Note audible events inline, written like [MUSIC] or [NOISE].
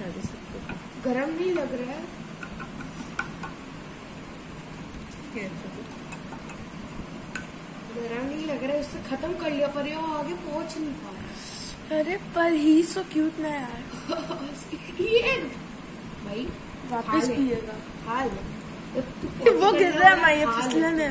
दिखा दे सबको गरम नहीं लग रहा है। गरम नहीं लग रहा है उससे खत्म कर लिया पर ये आगे पहुँच नहीं पा अरे पर ही सो क्यूट ना यार। [LAUGHS] ये भाई वापस पिएगा। हाल ले [LAUGHS] वो गिर रहा है मैं ये खा ले। फिसलने